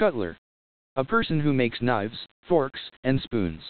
Cutler. A person who makes knives, forks, and spoons.